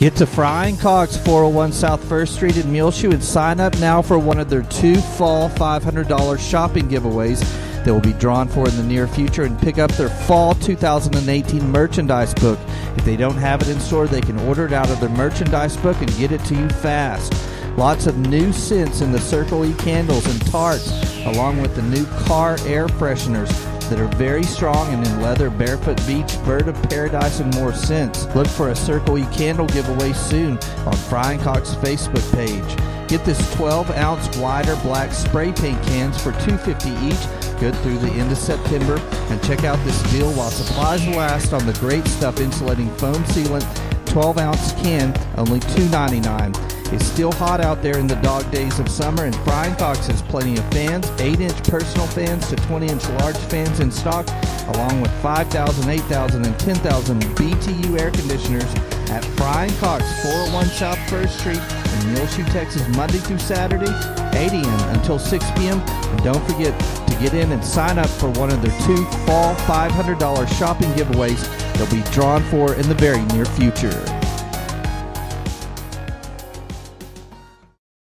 Get to Fry and Cox 401 South First Street in Muleshoe and sign up now for one of their two fall $500 shopping giveaways that will be drawn for in the near future and pick up their fall 2018 merchandise book. If they don't have it in store, they can order it out of their merchandise book and get it to you fast. Lots of new scents in the Circle E candles and tarts, along with the new car air fresheners that are very strong and in leather, barefoot beach, bird of paradise, and more scents. Look for a Circle E candle giveaway soon on Fry and Cox's Facebook page. Get this 12 ounce glider black spray paint cans for 250 each, good through the end of September. And check out this deal while supplies last on the great stuff insulating foam sealant 12 ounce can, only $2.99. It's still hot out there in the dog days of summer, and Fry and Cox has plenty of fans 8 inch personal fans to 20 inch large fans in stock, along with 5,000, 8,000, and 10,000 BTU air conditioners at Fry and Cox, 401 South First Street in Muleshoe, Texas, Monday through Saturday, 8 a.m. until 6 p.m. And don't forget to get in and sign up for one of their two fall $500 shopping giveaways they'll be drawn for in the very near future.